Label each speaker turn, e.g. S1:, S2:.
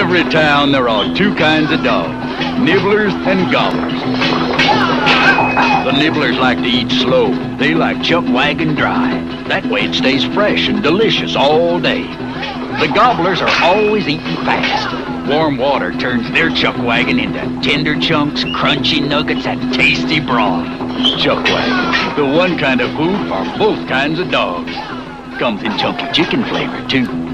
S1: every town there are two kinds of dogs, nibblers and gobblers. The nibblers like to eat slow. They like chuck wagon dry. That way it stays fresh and delicious all day. The gobblers are always eating fast. Warm water turns their chuck wagon into tender chunks, crunchy nuggets, and tasty brawn. Chuck wagon, the one kind of food for both kinds of dogs. Comes in chunky chicken flavor, too.